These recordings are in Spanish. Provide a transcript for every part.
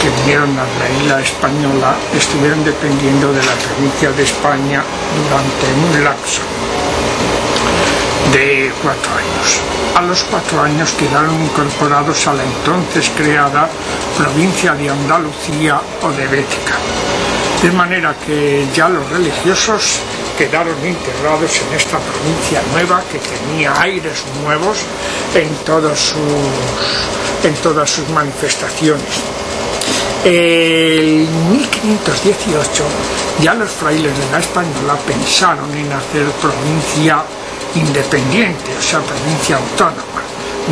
que vinieron a la isla española estuvieron dependiendo de la provincia de España durante un lapso de cuatro años. A los cuatro años quedaron incorporados a la entonces creada provincia de Andalucía o de Bética. De manera que ya los religiosos quedaron integrados en esta provincia nueva que tenía aires nuevos en, todos sus, en todas sus manifestaciones. En 1518 ya los frailes de la Española pensaron en hacer provincia independiente, o sea, provincia autónoma,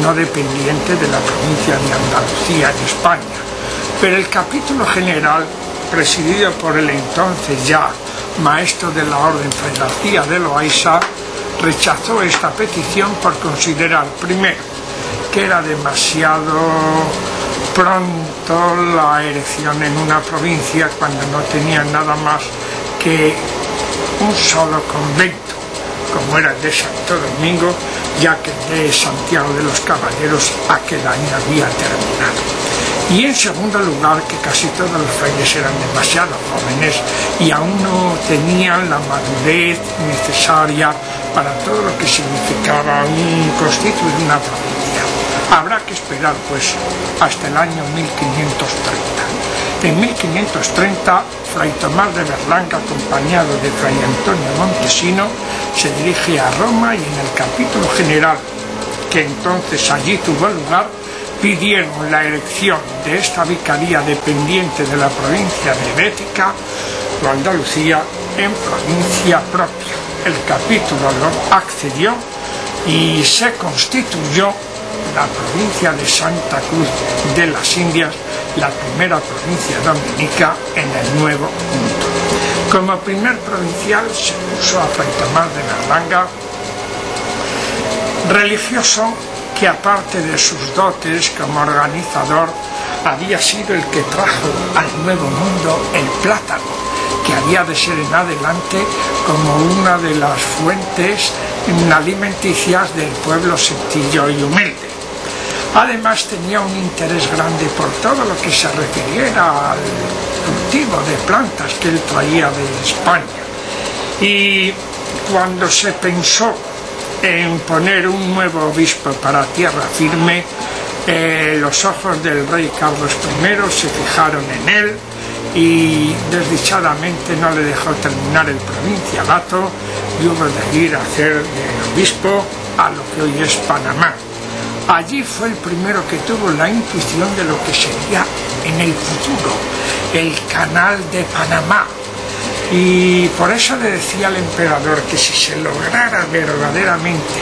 no dependiente de la provincia de Andalucía en España. Pero el capítulo general, presidido por el entonces ya maestro de la Orden Fray de Loaiza, rechazó esta petición por considerar, primero, que era demasiado pronto la erección en una provincia cuando no tenía nada más que un solo convento como era el de Santo Domingo, ya que el de Santiago de los Caballeros aquel año había terminado. Y en segundo lugar, que casi todos los frailes eran demasiado jóvenes y aún no tenían la madurez necesaria para todo lo que significaba un constituir una provincia. Habrá que esperar, pues, hasta el año 1530. En 1530, Fray Tomás de Berlanga, acompañado de Fray Antonio Montesino, se dirige a Roma y en el capítulo general, que entonces allí tuvo lugar, pidieron la elección de esta vicaría dependiente de la provincia de Bética o Andalucía en provincia propia. El capítulo lo accedió y se constituyó la provincia de Santa Cruz de las Indias, la primera provincia dominica en el Nuevo Mundo. Como primer provincial se puso a Tomás de Berlanga, religioso que aparte de sus dotes como organizador, había sido el que trajo al Nuevo Mundo el plátano, que había de ser en adelante como una de las fuentes alimenticias del pueblo sencillo y humilde. Además tenía un interés grande por todo lo que se refiriera al cultivo de plantas que él traía de España. Y cuando se pensó en poner un nuevo obispo para tierra firme, eh, los ojos del rey Carlos I se fijaron en él y desdichadamente no le dejó terminar el provincialato y hubo de ir a hacer de obispo a lo que hoy es Panamá. Allí fue el primero que tuvo la intuición de lo que sería en el futuro el canal de Panamá. Y por eso le decía al emperador que si se lograra verdaderamente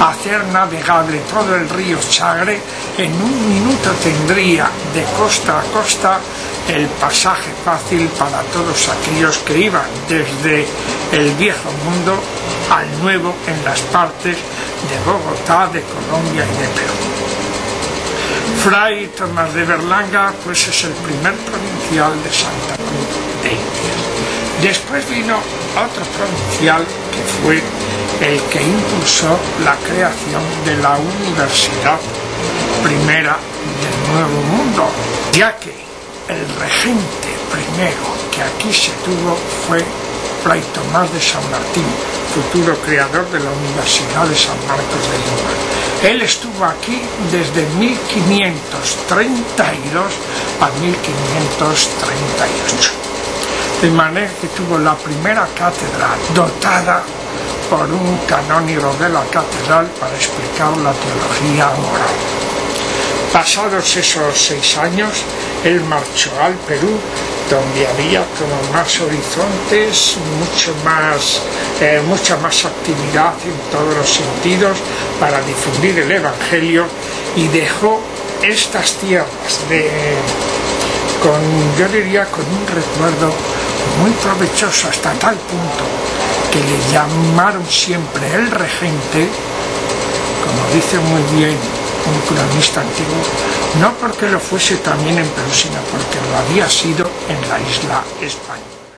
hacer navegable todo el río Chagre, en un minuto tendría de costa a costa el pasaje fácil para todos aquellos que iban desde el viejo mundo al nuevo en las partes de Bogotá, de Colombia y de Perú. Fray Tomás de Berlanga pues es el primer provincial de Santa Cruz. Después vino otro provincial que fue el que impulsó la creación de la Universidad Primera del Nuevo Mundo, ya que el regente primero que aquí se tuvo fue Fray Tomás de San Martín, futuro creador de la Universidad de San Marcos de Lima. Él estuvo aquí desde 1532 a 1538. De manera que tuvo la primera cátedra dotada por un canónigo de la catedral para explicar la teología moral. Pasados esos seis años, él marchó al Perú donde había como más horizontes, mucho más, eh, mucha más actividad en todos los sentidos para difundir el Evangelio y dejó estas tierras de, con, yo diría, con un recuerdo muy provechoso hasta tal punto que le llamaron siempre el regente, como dice muy bien un cronista antiguo, no porque lo fuese también en Perú, sino porque lo había sido en la isla España.